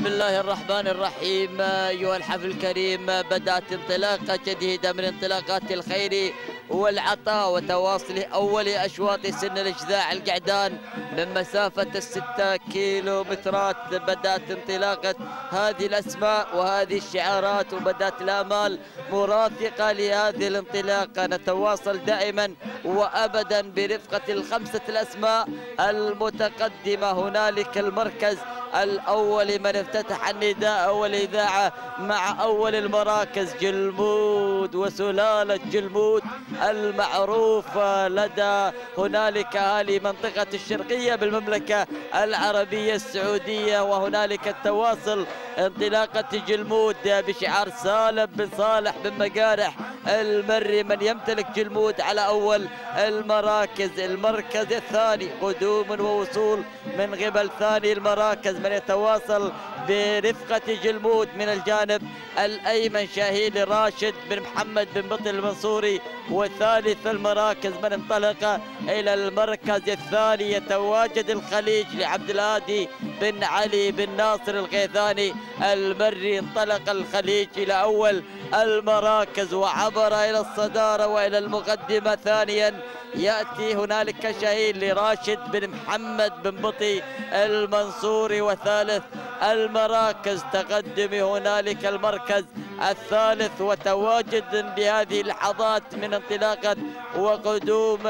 بسم الله الرحمن الرحيم أيها الحفل الكريم بدأت انطلاقة جديدة من انطلاقات الخير والعطاء وتواصل أول أشواط سن الإجذاع القعدان من مسافة الستة كيلو مترات بدأت انطلاقة هذه الأسماء وهذه الشعارات وبدأت الآمال مرافقة لهذه الانطلاقة. نتواصل دائما وأبدا برفقة الخمسة الأسماء المتقدمة. هنالك المركز الأول من افتتح النداء والإذاعة مع أول المراكز جلمود وسلالة جلمود المعروفة لدى هنالك أهالي منطقة الشرقية بالمملكة العربية السعودية وهنالك التواصل انطلاقة جلمود بشعار سالم بن صالح بن مقارح. المري من يمتلك جلمود على أول المراكز المركز الثاني قدوم ووصول من قبل ثاني المراكز من يتواصل برفقة جلمود من الجانب الأيمن شاهين راشد بن محمد بن بطل المنصوري وثالث المراكز من انطلق إلى المركز الثاني يتواجد الخليج لعبد الهادي بن علي بن ناصر الغيثاني. المري انطلق الخليج إلى أول المراكز وعبر إلى الصدارة وإلى المقدمة ثانيا. يأتي هنالك شهيد لراشد بن محمد بن بطي المنصوري وثالث المراكز تقدم هنالك المركز الثالث وتواجد بهذه اللحظات من انطلاقة وقدوم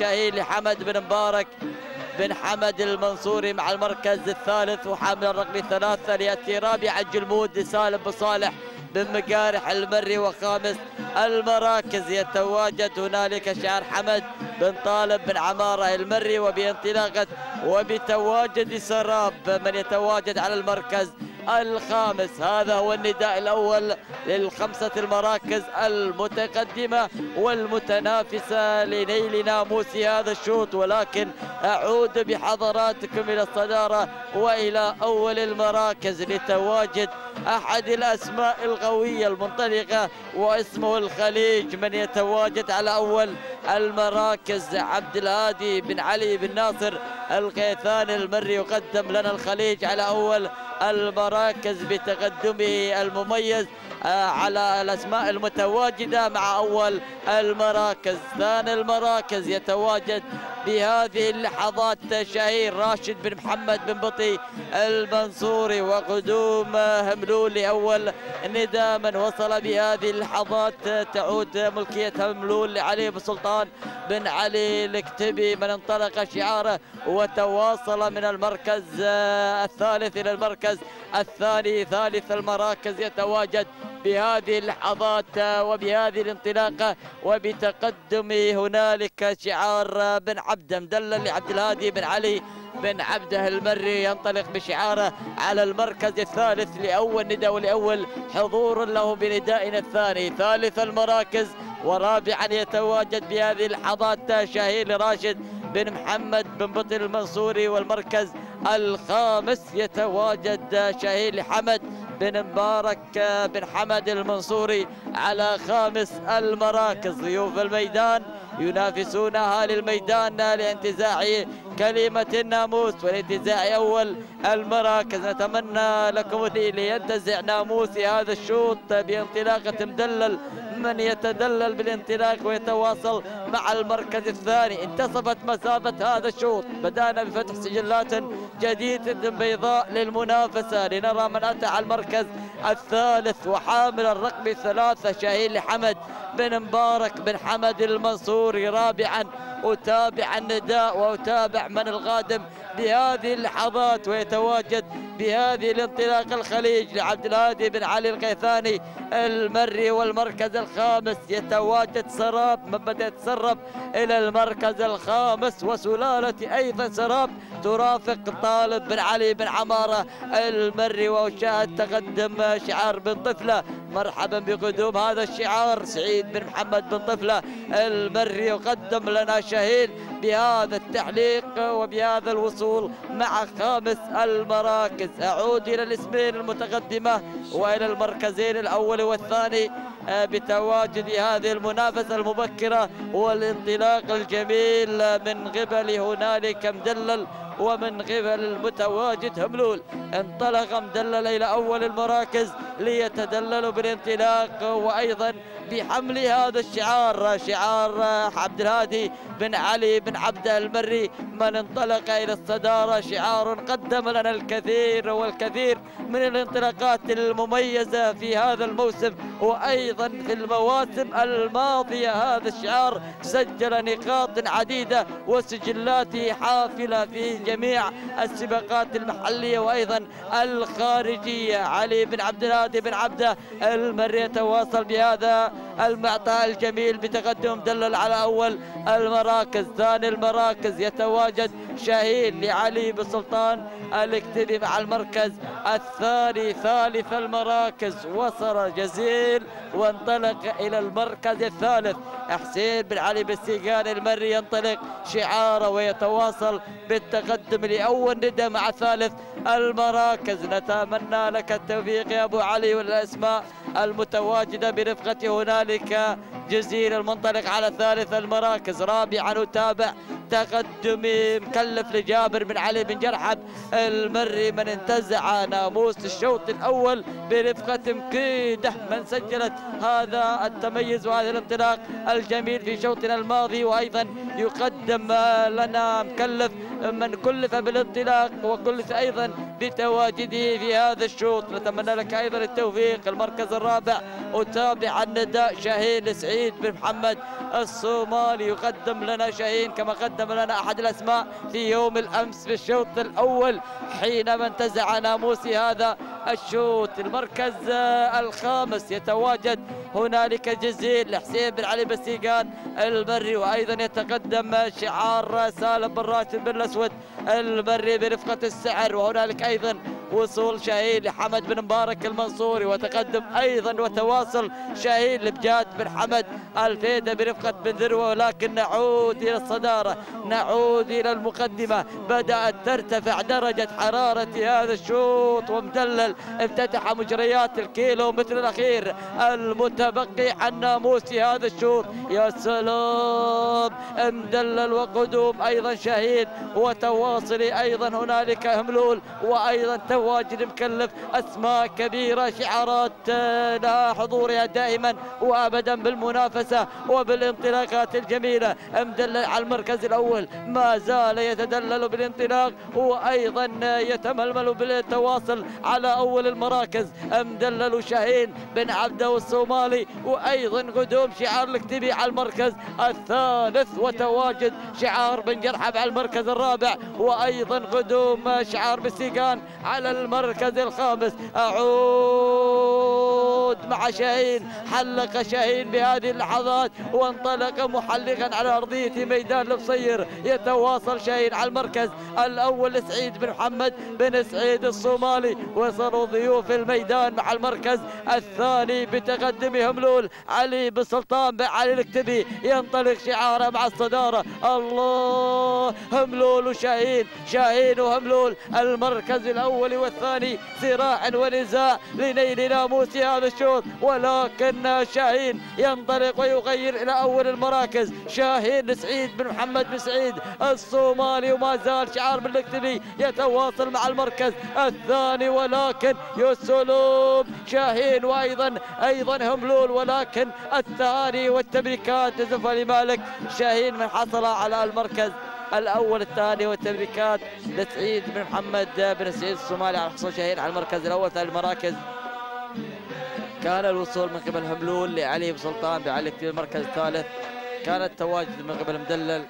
شهيد حمد بن مبارك بن حمد المنصوري مع المركز الثالث وحامل الرقم ثلاثة ليأتي رابع الجلمود سالم بن بن مقارح المري وخامس. المراكز يتواجد هنالك شعر حمد بن طالب بن عمارة المري وبانطلاقة وبتواجد سراب من يتواجد على المركز الخامس. هذا هو النداء الأول للخمسة المراكز المتقدمة والمتنافسة لنيل ناموس هذا الشوط ولكن أعود بحضراتكم إلى الصدارة وإلى أول المراكز لتواجد أحد الأسماء القوية المنطلقة واسمه الخليج من يتواجد على أول المراكز عبد الهادي بن علي بن ناصر الغيثان المري يقدم لنا الخليج على أول المراكز بتقدمه المميز آه، على الأسماء المتواجدة مع أول المراكز. ثاني المراكز يتواجد بهذه اللحظات شهير راشد بن محمد بن بطي المنصوري وقدوم هملول لأول نداء من وصل بهذه اللحظات تعود ملكية هملول لعلي بن سلطان بن علي الكتبي من انطلق شعاره وتواصل من المركز الثالث إلى المركز الثاني ثالث المراكز يتواجد بهذه اللحظات وبهذه الانطلاقة وبتقدم هنالك شعار بن عبده مدلل لعبد الهادي بن علي بن عبده المري ينطلق بشعاره على المركز الثالث لأول نداء ولأول حضور له بندائنا الثاني. ثالث المراكز ورابعا يتواجد بهذه اللحظات شاهين راشد بن محمد بن بطل المنصوري والمركز الخامس يتواجد شاهين حمد بن مبارك بن حمد المنصوري على خامس المراكز. ضيوف الميدان ينافسون اهالي الميدان لانتزاع كلمة الناموس والانتزاع أول المراكز. نتمنى لكم لينتزع ناموس هذا الشوط بانطلاقة مدلل من يتدلل بالانطلاق ويتواصل مع المركز الثاني. انتصفت مسافة هذا الشوط. بدأنا بفتح سجلات جديدة بيضاء للمنافسة. لنرى من أتى على المركز الثالث. وحامل الرقم ثلاثة شاهين لحمد بن مبارك بن حمد المنصوري رابعا أتابع النداء وأتابع من القادم بهذه اللحظات. ويتواجد بهذه الانطلاق الخليج لعبد الهادي بن علي الغيثاني المري والمركز الخامس يتواجد سراب من بدأ يتسرب إلى المركز الخامس وسلالة أيضا سراب ترافق طالب بن علي بن عمارة المري وشاهد تقدم شعار بن طفلة. مرحبا بقدوم هذا الشعار سعيد بن محمد بن طفلة المري يقدم لنا شهيد بهذا التحليق وبهذا الوصول مع خامس المراكز. أعود إلى الإسمين المتقدمة وإلى المركزين الأول والثاني. بتواجد هذه المنافسة المبكرة والانطلاق الجميل من قبل هنالك مدلل ومن قبل المتواجد هملول. انطلق مدلل إلى أول المراكز ليتدلل بالانطلاق وأيضا بحمل هذا الشعار شعار عبد الهادي بن علي بن عبد المري. من انطلق إلى الصدارة شعار قدم لنا الكثير والكثير من الانطلاقات المميزة في هذا الموسم. وأيضا في المواسم الماضية هذا الشعار سجل نقاط عديدة وسجلات حافلة في جميع السباقات المحلية وأيضا الخارجية. علي بن عبد الهادي بن عبده المري يتواصل بهذا المعطاء الجميل بتقدم دلل على أول المراكز. ثاني المراكز يتواجد شاهين لعلي بن سلطان الاكتبي مع المركز الثاني ثالث المراكز وصل جزيل وانطلق إلى المركز الثالث. حسين بن علي بن سيقان المري ينطلق شعاره ويتواصل بالتقدم لأول ندى مع ثالث المراكز. نتمنى لك التوفيق يا أبو علي والأسماء المتواجدة برفقة هنالك جزيل المنطلق على ثالث المراكز. رابعا نتابع تقدم مكلف لجابر بن علي بن جرحب المري من انتزع ناموس الشوط الأول برفقة مكيده من سجلت هذا التميز وهذا الانطلاق الجميل في شوطنا الماضي وأيضا يقدم لنا مكلف من كلف بالانطلاق وكلف أيضا بتواجده في هذا الشوط. نتمنى لك أيضا التوفيق. المركز الرابع أتابع النداء شاهين سعيد بن محمد الصومالي. يقدم لنا شاهين كما قدم لنا أحد الأسماء في يوم الأمس في الشوط الأول حينما انتزع ناموسي هذا الشوط المركز الخامس يتواجد هنالك جزيل لحسين بن علي بسيقان المري وأيضا يتقدم شعار سالم بن راشد بن الأسود المري برفقة السعر وهنالك أيضا وصول شاهين لحمد بن مبارك المنصوري وتقدم أيضا وتواصل شاهين لبجاد بن حمد الفيدة برفقة بن ذروة ولكن نعود إلى الصدارة نعود إلى المقدمة بدأت ترتفع درجة حرارة هذا الشوط ومدلل افتتح مجريات الكيلو متر الأخير المتبقي عن ناموس هذا الشوط. يا سلام! مدلل وقدوم أيضا شاهين وتواصلي أيضا هنالك هملول وأيضا تواجد مكلف أسماء كبيرة شعارات لها حضورها دائما وابدا بالمنافسة وبالانطلاقات الجميلة. مدلل على المركز الأول ما زال يتدلل بالانطلاق وأيضا يتململ بالتواصل على أول المراكز مدلل شاهين بن عبده الصومالي وأيضا قدوم شعار الكتبي على المركز الثالث وتواجد شعار بن جرحب على المركز الرابع وأيضا قدوم شعار بسيقان على المركز الخامس. اعود مع شاهين حلق شاهين بهذه اللحظات وانطلق محلقا على أرضية ميدان البصير. يتواصل شاهين على المركز الأول سعيد بن محمد بن سعيد الصومالي. وصلوا ضيوف الميدان مع المركز الثاني بتقدم هملول. علي بن سلطان بن علي الكتبي ينطلق شعاره مع الصدارة. الله هملول وشاهين شاهين وهملول. المركز الأول والثاني صراع ونزاع. لنيل ناموس هذا الشوط ولكن شاهين ينطلق ويغير إلى أول المراكز. شاهين سعيد بن محمد بن سعيد الصومالي وما زال شعار بالكتبي يتواصل مع المركز الثاني ولكن يسلم شاهين. وأيضا أيضا هملول ولكن الثاني والتبريكات تزف لمالك شاهين من حصل على المركز الأول الثاني والتبريكات لسعيد بن محمد بن سعيد الصومالي. على حصول شاهين على المركز الأول ثاني المراكز. كان الوصول من قبل هملول لعلي بن سلطان بعلي كتير المركز الثالث كان التواجد من قبل مدلل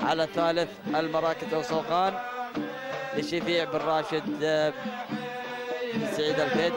على ثالث المراكز وسوقان لشفيع بن راشد بن سعيد الفيد